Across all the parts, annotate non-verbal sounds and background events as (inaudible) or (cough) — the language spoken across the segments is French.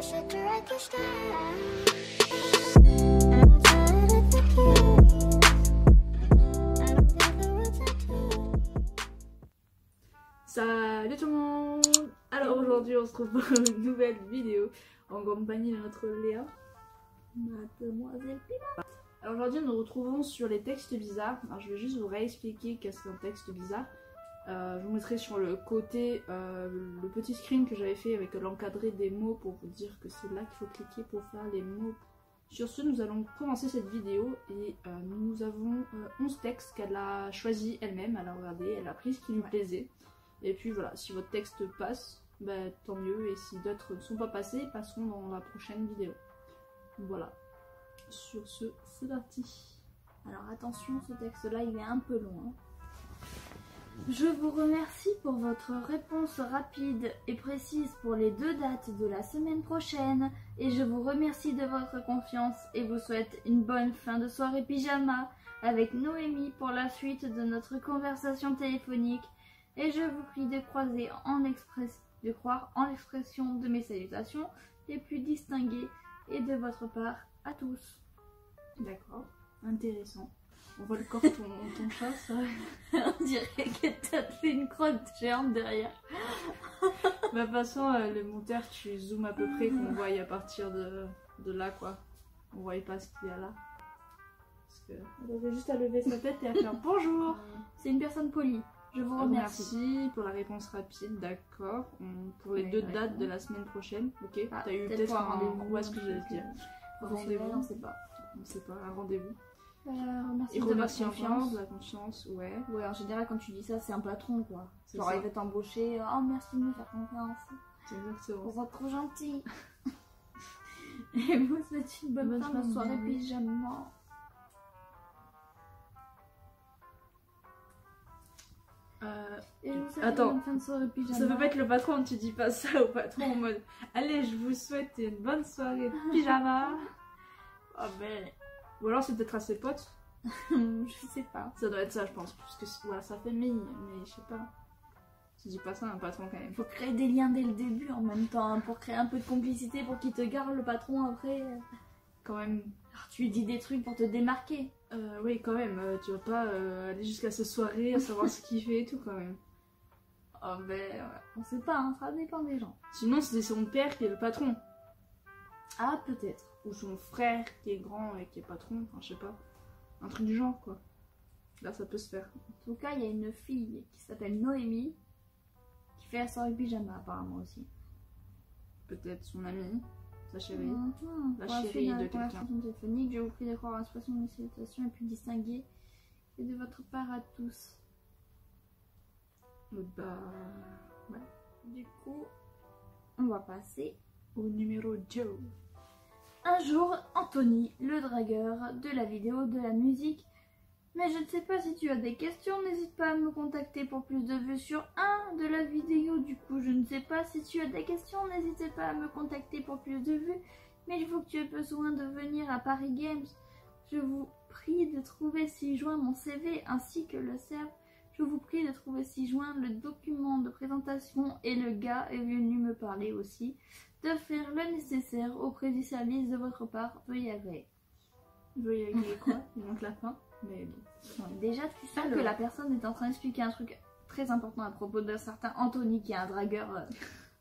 Salut tout le monde Alors aujourd'hui on se retrouve pour une nouvelle vidéo en compagnie de notre Léa, mademoiselle. Alors aujourd'hui nous nous retrouvons sur les textes bizarres. Alors je vais juste vous réexpliquer qu'est-ce qu'un texte bizarre. Euh, je vous mettrai sur le côté euh, le petit screen que j'avais fait avec l'encadré des mots pour vous dire que c'est là qu'il faut cliquer pour faire les mots. Sur ce, nous allons commencer cette vidéo et euh, nous avons euh, 11 textes qu'elle a choisi elle-même, elle a regardé, elle a pris ce qui lui plaisait. Et puis voilà, si votre texte passe, bah, tant mieux. Et si d'autres ne sont pas passés, passeront dans la prochaine vidéo. Voilà. Sur ce, c'est parti. Alors attention, ce texte-là, il est un peu long. hein. Je vous remercie pour votre réponse rapide et précise pour les deux dates de la semaine prochaine et je vous remercie de votre confiance et vous souhaite une bonne fin de soirée pyjama avec Noémie pour la suite de notre conversation téléphonique et je vous prie de croiser en express croire en l'expression de mes salutations les plus distinguées et de votre part à tous. D'accord. Intéressant. On voit le corps de ton, ton chat, ça. (laughs) On dirait que t'as fait une crotte géante derrière. (laughs) Bah, de toute façon, euh, le monteur, tu zoomes à peu près qu'on voit à partir de, de là, quoi. On voyait pas ce qu'il y a là. Parce que. Elle avait juste à lever sa tête et à faire (laughs) bonjour C'est une personne polie. Je vous remercie. Merci pour la réponse rapide, d'accord. On- Pour les Oui, deux dates de la semaine prochaine, ok. Ah, T'as eu peut-être un rendez-vous, Ouais, ce que j'allais dire. euh, Rendez-vous. On sait pas. On sait pas, un rendez-vous. Euh, remercie Et remercie enfin confiance. la confiance, ouais. Ouais, en général, quand tu dis ça, c'est un patron, quoi. Genre, il va t'embaucher. Oh, merci de me faire confiance. C'est exactement Vous êtes trop gentil. (laughs) Et vous souhaite une bonne, Bonne fin de soirée pyjama. Euh, Attends. ça peut pas être le patron, tu dis pas ça au patron en mode Allez, je vous souhaite une bonne soirée pyjama. (laughs) Oh, ben, Ou alors c'est peut-être à ses potes. (laughs) je sais pas. Ça doit être ça, je pense. Parce que c'est- voilà, sa famille, mais je sais pas. Tu dis pas ça à un patron quand même. Faut créer des liens dès le début en même temps, hein, pour créer un peu de complicité, pour qu'il te garde le patron après. Quand même. Alors, tu lui dis des trucs pour te démarquer. Euh, oui, quand même. euh, tu vas pas euh, aller jusqu'à ses soirées à savoir ce qu'il fait et tout quand même. Oh ben, ouais, on sait pas, hein, ça dépend des gens. Sinon, c'est son père qui est le patron. Ah, peut-être. Ou son frère qui est grand et qui est patron. Enfin, je sais pas. Un truc du genre quoi. Là, ça peut se faire. En tout cas, il y a une fille qui s'appelle Noémie qui fait la soirée pyjama apparemment aussi. Peut-être son ami, sa chérie. Mhm. La chérie de quelqu'un. téléphonique, je vous prie de croire en l'expression de mes salutations et puis distinguer et de votre part à tous. Bah. Ouais. Du coup, on va passer. Au numéro 2. Un jour, Anthony, le dragueur de la vidéo de la musique. Mais je ne sais pas si tu as des questions, n'hésite pas à me contacter pour plus de vues sur un de la vidéo. Du coup, je ne sais pas si tu as des questions, n'hésite pas à me contacter pour plus de vues. Mais il faut que tu aies besoin de venir à Paris Games. Je vous prie de trouver ci-joint mon CV ainsi que le CERF. Je vous prie de trouver ci-joint le document de présentation et le gars est venu me parler aussi de faire le nécessaire auprès du service de votre part. Veuillez agréer. Veuillez agréer quoi? Il manque la fin. Mais bon. Bon, déjà, tu sens que la personne est en train d'expliquer un truc très important à propos d'un certain Anthony qui est un dragueur, euh,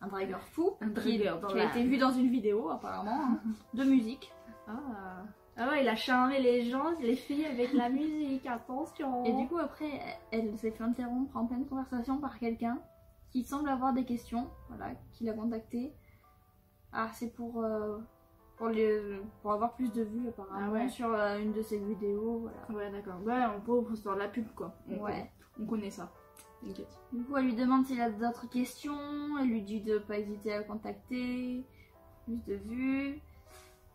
un dragueur fou, Un qui, dragueur dans qui a été vu dans une vidéo apparemment hein, de musique. Ah. Ah ouais, il a charmé les gens, les filles avec la musique. Attention. Et du coup, après, elle, elle s'est fait interrompre en pleine conversation par quelqu'un qui semble avoir des questions, voilà, qui l'a contacté. Ah, c'est pour, euh, pour, les, pour avoir plus de vues apparemment Ah ouais. sur euh, une de ses vidéos, voilà. Ouais, d'accord. Ouais, on peut se faire la pub quoi. On Ouais. connaît- On connaît ça. T'inquiète. Du coup, elle lui demande s'il a d'autres questions, elle lui dit de pas hésiter à le contacter, plus de vues,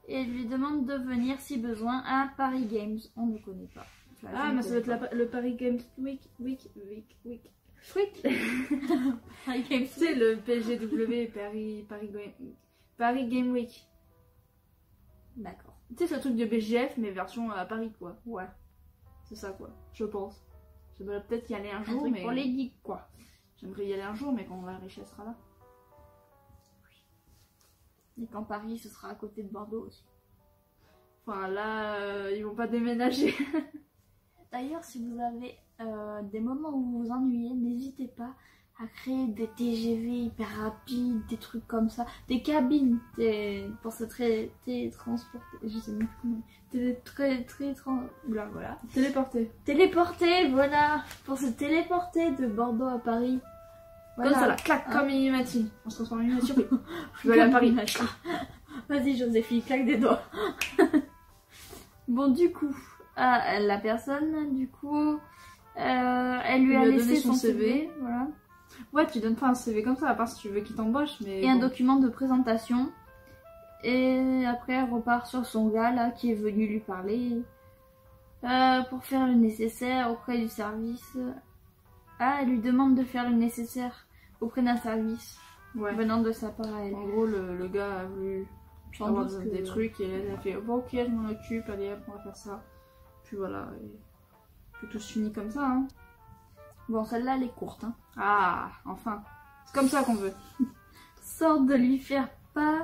et elle lui demande de venir si besoin à Paris Games. On ne connaît pas. Enfin, Ah, ne mais ça doit être la- le Paris Games Week. Week. Week. Week. Week. (laughs) Paris Games. C'est le PGW Paris, Paris, Game- Paris Game Week. D'accord. Tu sais, c'est le truc de BGF, mais version à Paris, quoi. Ouais. C'est ça, quoi. Je pense. J'aimerais peut-être y aller un jour, mais. pour les geeks, quoi. J'aimerais y aller un jour, mais quand la richesse sera là. Et quand Paris, ce sera à côté de Bordeaux aussi. Enfin là, euh, ils vont pas déménager. (laughs) D'ailleurs, si vous avez euh, des moments où vous vous ennuyez, n'hésitez pas à créer des TGV hyper rapides, des trucs comme ça, des cabines des- pour se tra- télétransporter. Je sais même plus comment. Télé, très, très, Oula, voilà. Téléporter. Téléporter, voilà, pour se téléporter de Bordeaux à Paris. Comme ça là, clac, Hein? comme. On se transforme en Mimimati. (laughs) Je veux aller à Paris. Vas-y, Joséphine, claque des doigts. (laughs) bon, du coup, ah, la personne, du coup, euh, elle lui a a laissé donné son, son CV, CV. voilà, Ouais, tu donnes pas un CV comme ça, à part si tu veux qu'il t'embauche, mais. et un document de présentation. Et après, elle repart sur son gars là qui est venu lui parler euh, pour faire le nécessaire auprès du service. Ah, elle lui demande de faire le nécessaire auprès d'un service Ouais. venant de sa part à elle. En gros, le, le gars a voulu avoir des, trucs et elle a fait bon, ok, je m'en occupe, allez, on va faire ça. Puis voilà. Et... Puis tout se finit comme ça, hein. Bon, celle-là, elle est courte. Hein. Ah, enfin. C'est comme ça qu'on veut. (laughs) Sorte de lui faire pas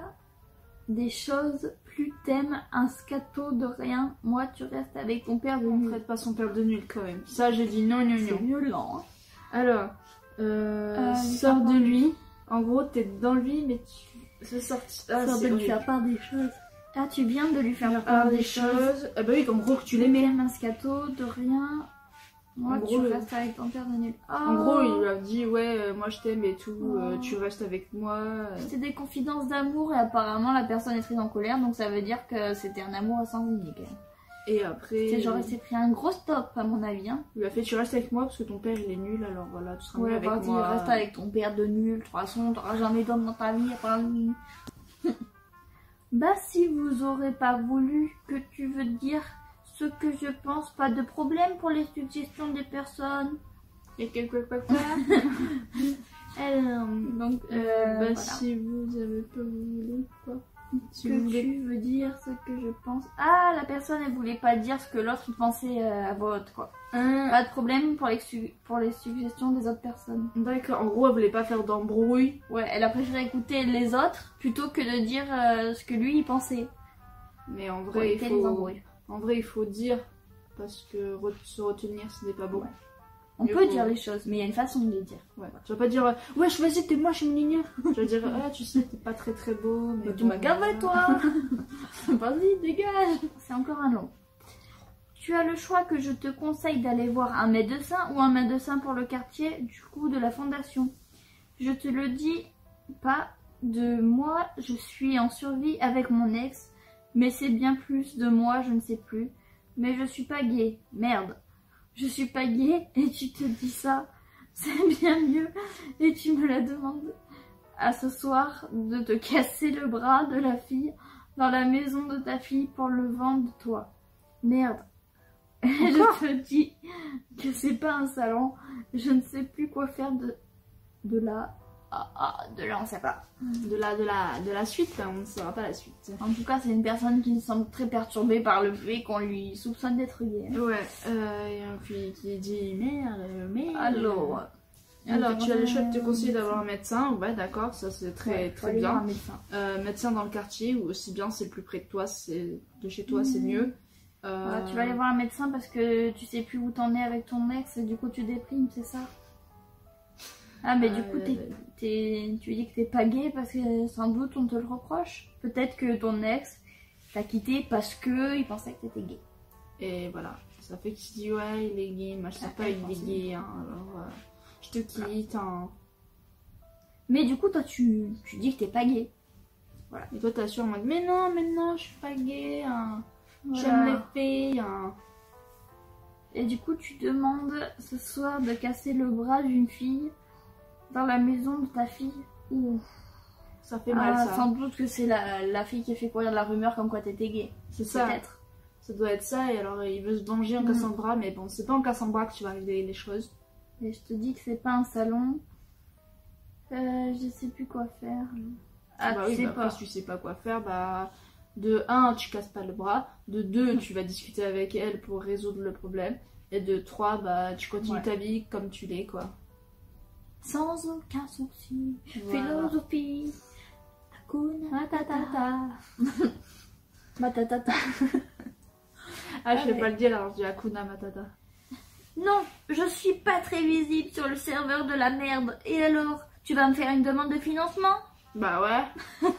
des choses, plus t'aimes un scato de rien. Moi, tu restes avec ton père de On nul. traite pas son père de nul quand même. Ça, j'ai dit non, non, C'est non. violent. hein. Alors, euh, Euh, sors de lui. En gros, t'es dans lui, mais tu. Se sorti. Ah, c'est de lui faire part des choses. Ah, tu viens de lui faire Faire part part des des choses. choses. Ah bah oui, en gros, que tu l'aimais. un scato de rien. Moi, En tu gros, le- restes avec ton père de nul. En Oh. gros, il lui a dit ouais, euh, moi je t'aime et tout, euh, Oh. tu restes avec moi. euh. C'était des confidences d'amour et apparemment la personne est très en colère donc ça veut dire que c'était un amour quand même. Et après, C'est genre il s'est pris un gros stop à mon avis. Hein. il lui a fait tu restes avec moi parce que ton père il est nul, alors voilà, tu seras Ouais, avec vas-y, moi. reste avec ton père de nul. De toute façon, t'auras jamais d'homme dans ta vie (laughs) bah, si vous aurez pas voulu que tu veux dire ce que je pense, pas de problème pour les suggestions des personnes. Et quelque quoi. Alors, donc, Euh, bah voilà. si vous avez pas voulu quoi. Si que vous voulez. tu veux dire ce que je pense. Ah, la personne, elle voulait pas dire ce que l'autre pensait euh, à vote, quoi. Hein, Pas de problème pour les, su- pour les suggestions des autres personnes. D'accord. En gros, elle voulait pas faire d'embrouille. Ouais, elle a préféré écouter les autres plutôt que de dire euh, ce que lui il pensait. Mais en vrai, il éviter les faut. embrouilles. En vrai, il faut dire parce que re- se retenir, ce n'est pas bon. Ouais. On Mieux peut dire les choses, mais il y a une façon de les dire. Ouais. Tu vas pas dire euh, wesh vas-y t'es moche une ligne. (laughs) Tu vas dire ah tu sais t'es pas très très beau mais Bah, tu m'as gavé, toi (laughs) Vas-y, dégage C'est encore un long. Tu as le choix que je te conseille d'aller voir un médecin ou un médecin pour le quartier du coup de la fondation. Je te le dis pas de moi, je suis en survie avec mon ex, mais c'est bien plus de moi, je ne sais plus. Mais je suis pas gay. Merde. Je suis pas gay et tu te dis ça. (laughs) C'est bien mieux. Et tu me la demandes à ce soir de te casser le bras de la fille dans la maison de ta fille pour le vendre toi. Merde. (laughs) je te dis que c'est pas un salon. Je ne sais plus quoi faire de, de là. Ah, ah, de là, on sait pas. De la de la de la suite là, on ne saura pas la suite. En tout cas, c'est une personne qui semble très perturbée par le fait qu'on lui soupçonne d'être gay. Ouais. Euh, et puis qui dit merde merde. Alors, Alors tu as le choix de te conseiller d'avoir un médecin. Ouais d'accord ça c'est très Ouais, très bien. un médecin. Euh, médecin dans le quartier ou aussi bien c'est le plus près de toi c'est de chez toi c'est Mhm. mieux. Euh, Voilà, tu vas aller voir un médecin parce que tu sais plus où t'en es avec ton ex et du coup tu déprimes, c'est ça? Ah, mais du coup, Euh, t'es- t'es- tu dis que t'es pas gay parce que sans doute on te le reproche. Peut-être que ton ex t'a quitté parce que il pensait que t'étais gay. Et voilà, ça fait qu'il se dit ouais il est gay, moi je sais Ah, pas il est gay, hein, alors euh, je te quitte. hein. Mais du coup, toi, tu, tu dis que t'es pas gay. Et toi t'assures en mode mais non mais non je suis pas gay, hein. Voilà. j'aime les filles. hein. Et du coup, tu demandes ce soir de casser le bras d'une fille dans la maison de ta fille. Ouh. Ça fait mal Ah, ça. Sans doute que c'est la, la fille qui a fait courir la rumeur comme quoi t'étais gay. C'est ça. Peut-être. Ça doit être ça et alors il veut se venger en Mhm. cassant le bras mais bon c'est pas en cassant le bras que tu vas régler les choses. Et je te dis que c'est pas un salon. Euh, je sais plus quoi faire. Ah, bah tu oui, sais bah pas. après si tu sais pas quoi faire bah de 1 tu casses pas le bras, de 2 Mhm. tu vas discuter avec elle pour résoudre le problème et de 3 bah tu continues Ouais. ta vie comme tu l'es quoi. Sans aucun souci. Voilà. Philosophie. Hakuna Matatata. Matatata. (laughs) Ah, je vais mais- pas le dire alors du Hakuna Matata. Non, je suis pas très visible sur le serveur de la merde. Et alors, tu vas me faire une demande de financement? Bah ouais. (laughs)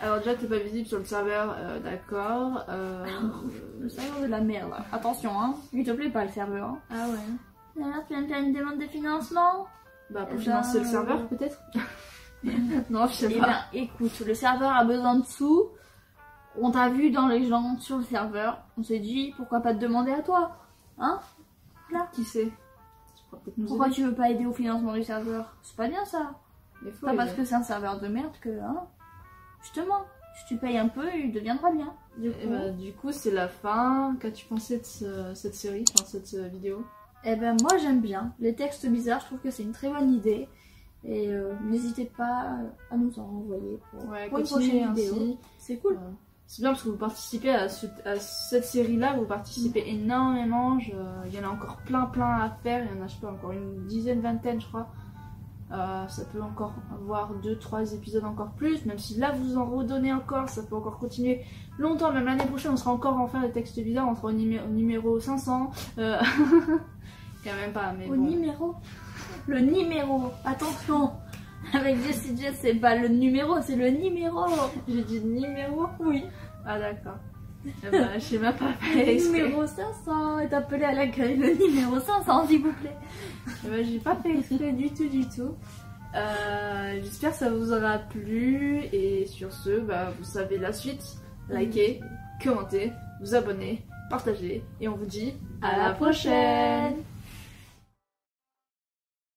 alors déjà t'es pas visible sur le serveur, euh, d'accord. euh, (laughs) Le serveur de la merde. Attention, hein. Il te plaît pas le serveur. Hein. Ah ouais. Alors, tu vas me faire une demande de financement Bah pour Eh financer ben, le serveur euh, peut-être (laughs) Non, je sais Eh pas. ben, écoute, le serveur a besoin de sous. On t'a vu dans les gens sur le serveur. On s'est dit, pourquoi pas te demander à toi Hein? Qui sait? Nous Pourquoi aider. tu veux pas aider au financement du serveur? C'est pas bien ça. Faut Pas parce que c'est un serveur de merde que, hein? Justement, si tu payes un peu, il deviendra bien. Du Et coup, bah, du coup c'est la fin. Qu'as-tu pensé de ce- cette série, enfin cette euh, vidéo? Eh ben moi j'aime bien. Les textes bizarres, je trouve que c'est une très bonne idée. Et euh, n'hésitez pas à nous en envoyer pour, Ouais, pour une prochaine vidéo. C'est cool. C'est bien parce que vous participez à, ce- à cette série-là, vous participez énormément. Je- Il y en a encore plein, plein à faire. Il y en a, je sais pas, encore une dizaine, vingtaine, je crois. Euh, ça peut encore avoir deux, trois épisodes encore plus. Même si là vous en redonnez encore, ça peut encore continuer longtemps. Même l'année prochaine, on sera encore en faire des textes bizarres. On sera au, numé- au numéro 500. Euh, (laughs) Quand même pas, mais Au bon. numéro? Le numéro Attention Avec Jessie Jess, c'est pas le numéro, c'est le numéro J'ai dit numéro? Oui. Ah d'accord. Je sais même pas faire Le numéro 500 est appelé à l'accueil. Le numéro 500, s'il vous plaît. Eh ben, j'ai pas fait exprès du tout du tout. Euh, J'espère que ça vous aura plu et sur ce, bah, vous savez la suite. Likez, commentez, vous abonnez, partagez et on vous dit à, la prochaine.